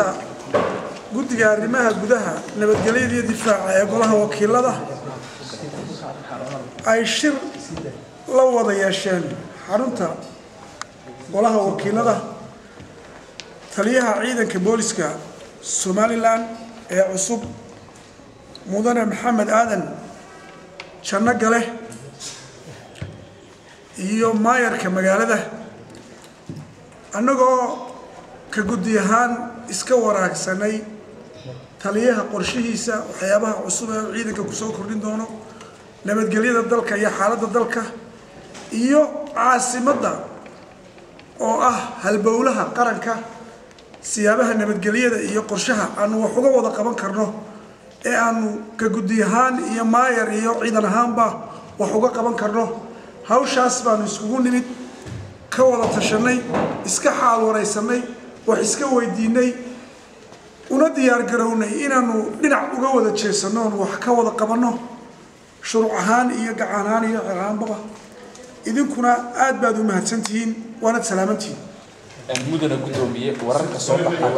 maanta guddiga arrimaha gudaha nabadgelyada iyo difaaca ee golaha wakiilada ay shir la wada yeesheen xarunta golaha wakiilada taliyaha ciidanka booliska somalilan ee cusub mudane maxamed aadan janno gale iyo maayarka magaalada. Annagoo ka guddi ahaan iska waraagsanay taliyaha qorshihiisa waxyaabaha cusub ee ciidanka ku soo kordhin doono nabadgelyada dalka iyo xaaladda dalka iyo caasimadda oo ah halbowlaha qaranka siyaabaha nabadgelyada iyo qorshaha aanu wax uga wada qaban karno ee aanu ka guddi ahaan iyo maayar iyo ciidan ahaanba wax uga qaban karno. Hawshaas baanu iskugu nimid ka wada tashanay iska xaal waraysanay wax iska weydiinay una diyaar garownay inaanu dhinac uga wada jeesanno oon wax ka wada qabanno. Shuruuc ahaan iyo gacan ahaan iyo xer ahaanbaba idinkuna aad baad u mahadsantihiin waanad salaamantihiin mudana guddoomiye wararka soo baxa